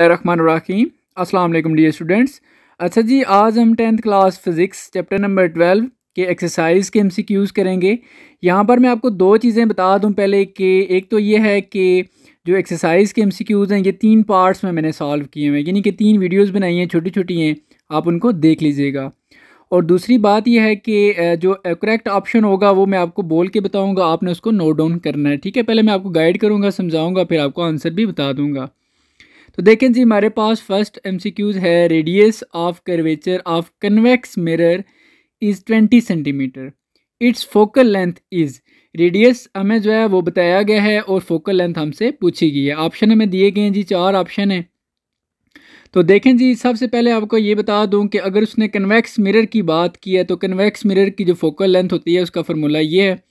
रहीम अस्सलाम वालेकुम dear students. अच्छा जी, आज हम tenth class physics, chapter number twelve के एक्सरसाइज के एम सी क्यूज़ करेंगे। यहाँ पर मैं आपको दो चीज़ें बता दूँ पहले कि एक तो ये है कि जो एक्सरसाइज के एम सी क्यूज़ हैं, ये तीन पार्ट्स में मैंने सॉल्व किए हुए हैं। यानी कि तीन वीडियोज़ बनाई हैं छोटी छोटी हैं, आप उनको देख लीजिएगा। और दूसरी बात यह है कि जो करेक्ट ऑप्शन होगा, वो मैं आपको बोल के बताऊँगा, आपने उसको नोट डाउन करना है। ठीक है, पहले मैं आपको गाइड करूँगा, समझाऊँगा, फिर आपको आंसर भी बता दूँगा। तो देखें जी, हमारे पास फ़र्स्ट एम है radius of curvature of convex mirror is twenty centimeter its focal length is radius हमें जो है वो बताया गया है और फोकल लेंथ हमसे पूछी गई है। ऑप्शन हमें दिए गए हैं जी, चार ऑप्शन हैं। तो देखें जी, सबसे पहले आपको ये बता दूँ कि अगर उसने कन्वेक्स मिरर की बात की है तो कन्वेक्स मिरर की जो फोकल लेंथ होती है, उसका फार्मूला ये है।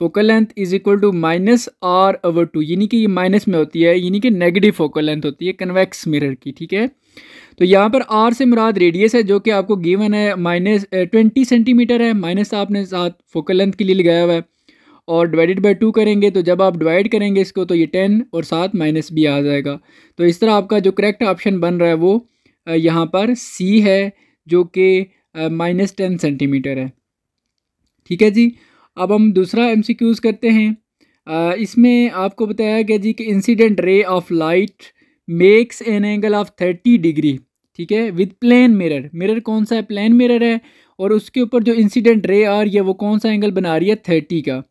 Focal length is equal to minus R over two, यानी कि ये माइनस में होती है, यानी कि नेगेटिव फोकल लेंथ होती है, कन्वेक्स मिरर की, ठीक है? तो यहाँ पर आर से मुराद रेडियस है, जो कि आपको गिवन है, माइनस ट्वेंटी सेंटीमीटर है, माइनस आपने साथ फोकल लेंथ के लिए लगाया हुआ है, और डिवाइडेड बाई टू करेंगे तो जब आप डिवाइड करेंगे इसको तो ये टेन और साथ माइनस भी आ जाएगा। तो इस तरह आपका जो करेक्ट ऑप्शन बन रहा है वो यहाँ पर सी है, जो कि माइनस टेन सेंटीमीटर है। ठीक है जी? अब हम दूसरा एम करते हैं। इसमें आपको बताया गया जी कि incident ray of light makes an angle of thirty degree ठीक है? विद प्लेन मिरर मिरर कौन सा है? प्लेन मिरर है। और उसके ऊपर जो इंसिडेंट रे आ रही है, वो कौन सा एंगल बना रही है? थर्टी का।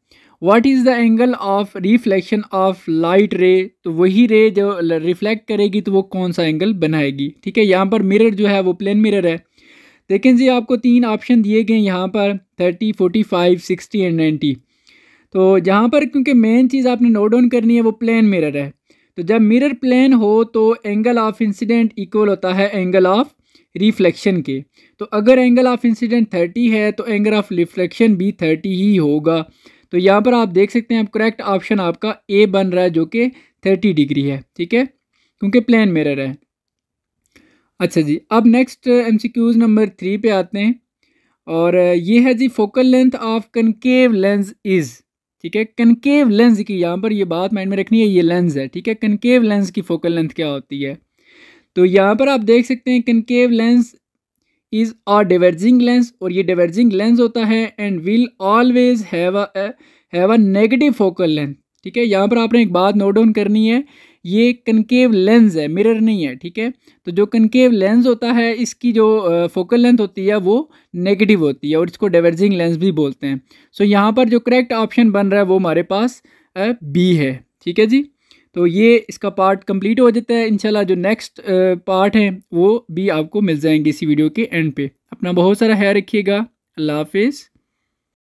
What is the angle of reflection of light ray तो वही रे जो रिफ्लेक्ट करेगी तो वो कौन सा एंगल बनाएगी? ठीक है? यहाँ पर मिरर जो है, वो प्लेन मिरर है। देखें जी आपको तीन ऑप्शन दिए गए यहाँ पर thirty forty five sixty and ninety तो जहाँ पर क्योंकि मेन चीज़ आपने नोट डाउन करनी है, वो प्लेन मिरर है। तो जब मिरर प्लेन हो तो एंगल ऑफ़ इंसिडेंट इक्वल होता है एंगल ऑफ़ रिफ्लेक्शन के। तो अगर एंगल ऑफ़ इंसिडेंट थर्टी है तो एंगल ऑफ़ रिफ्लेक्शन भी थर्टी ही होगा। तो यहाँ पर आप देख सकते हैं आप करेक्ट ऑप्शन आपका ए बन रहा है, जो कि थर्टी डिग्री है, ठीक है? क्योंकि प्लेन मिरर है। अच्छा जी, अब next M C Qs number three पे आते हैं। और ये है जी focal length of concave lens is ठीक है? कनकेव लेंस की यहाँ पर ये बात माइंड में रखनी है, ये लेंस है, ठीक है? कनकेव लेंस की फोकल लेंथ क्या होती है? तो यहाँ पर आप देख सकते हैं concave lens is a diverging lens और ये डिवर्जिंग लेंस होता है and will always have a negative focal length ठीक है? यहाँ पर आपने एक बात नोट डाउन करनी है ये कनकेव लेंस है मिरर नहीं है, ठीक है? तो जो कनकेव लेंस होता है, इसकी जो फोकल लेंथ होती है, वो नेगेटिव होती है और इसको डाइवर्जिंग लेंस भी बोलते हैं। सो यहाँ पर जो करेक्ट ऑप्शन बन रहा है, वो हमारे पास बी है, ठीक है जी? तो ये इसका पार्ट कंप्लीट हो जाता है, इंशाल्लाह जो नेक्स्ट पार्ट है, वो भी आपको मिल जाएँगे इसी वीडियो के एंड पे। अपना बहुत सारा ख्याल रखिएगा, अल्लाह हाफिज़।